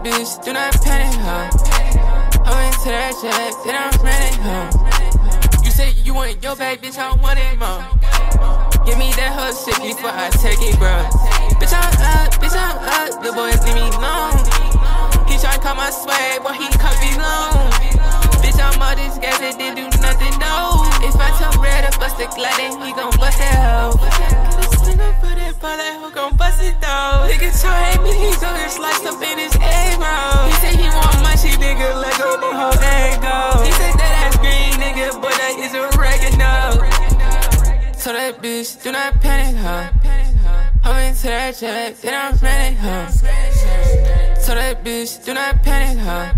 bitch, do not panic, huh? I went to that jet, then I'm running, huh? You say you want your bag, bitch, I want it more. Give me that whole shit before I take it, bro. Bitch, I'm up, bitch, I'm up, the boys leave me alone. He try to call my swag, but he cut me long. Bitch, I'm all this gas, it didn't do nothing, no. If I tell Red to bust the glad, then he gon' bust that hoe. Swing up for that ball, that hoe gon' bust it though. Nigga try me, he gon' get sliced up in his That bitch, do not panic, huh? I'm into that jet, then I'm running, huh? So that bitch, do not panic, huh?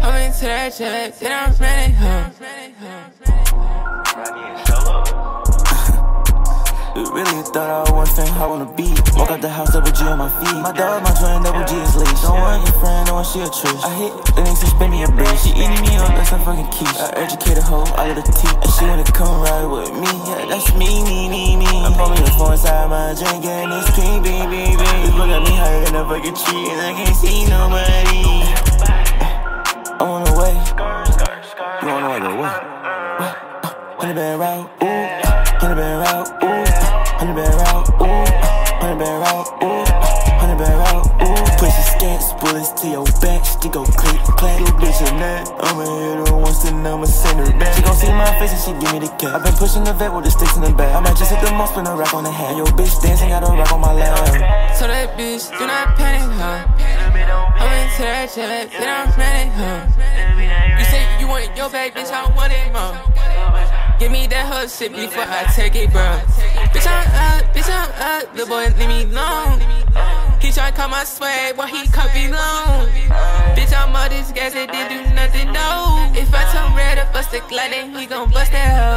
I'm into that jet, then I'm running, huh? You really thought I was thing I wanna be. Walk out the house, double G on my feet. My dog, my twin, double G is leash. Don't want your friend, don't she a trish. I hit the niggas to spend me a bitch. She eating me up, that's a fucking quiche. I educate a hoe, I let her teeth. And she wanna come ride with me. Yeah, that's me, me, me, me. I pour me a four inside my drink, and it's clean, baby, baby. This boy got me higher than a fucking tree, and I can't see nobody. I'm on the way. You wanna like a what? What? Honey been route, ooh. Honey been route, bullets to your back. She go click, clack. Little bitch a nut. I'ma hit her once and I'ma send her back. She gon' see my face and she give me the cat. i been pushing the vet with the sticks in the back. I might just hit the most, spin a rack on the hat. Yo, bitch dancing, got a rock on my lap. So that bitch, do not panic, huh? I'm into that jet, then I'm running, huh? You say you want your bag, bitch, I want it more. Give me that whole shit before I take it, bro. Bitch, I'm up, bitch, I'm up, the boy leave me alone. Call my swag, but he cut me long. Bitch, I'm all this gas, it didn't do nothing, no. If I turn Red I bust glad, then he gon' bust that hoe.